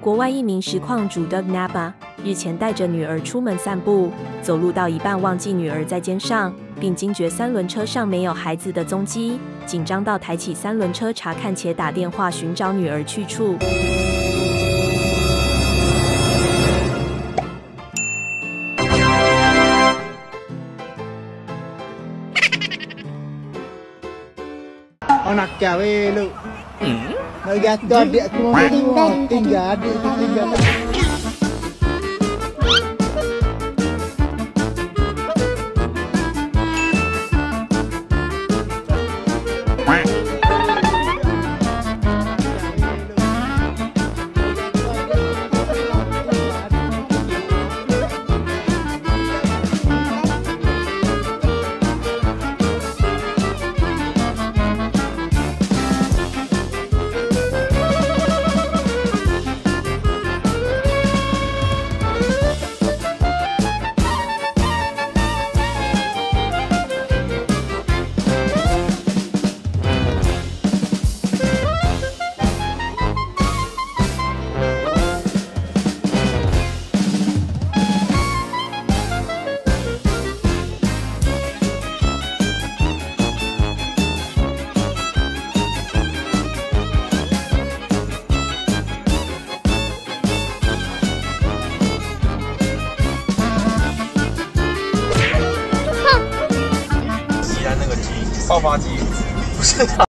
国外一名实况主 Doug Naba 日前带着女儿出门散步，走路到一半忘记女儿在肩上，并惊觉三轮车上没有孩子的踪迹，紧张到抬起三轮车查看且打电话寻找女儿去处。Hmm? Melihat adik aku mau tinggal, tinggal, tinggal. 爆发机，不是他。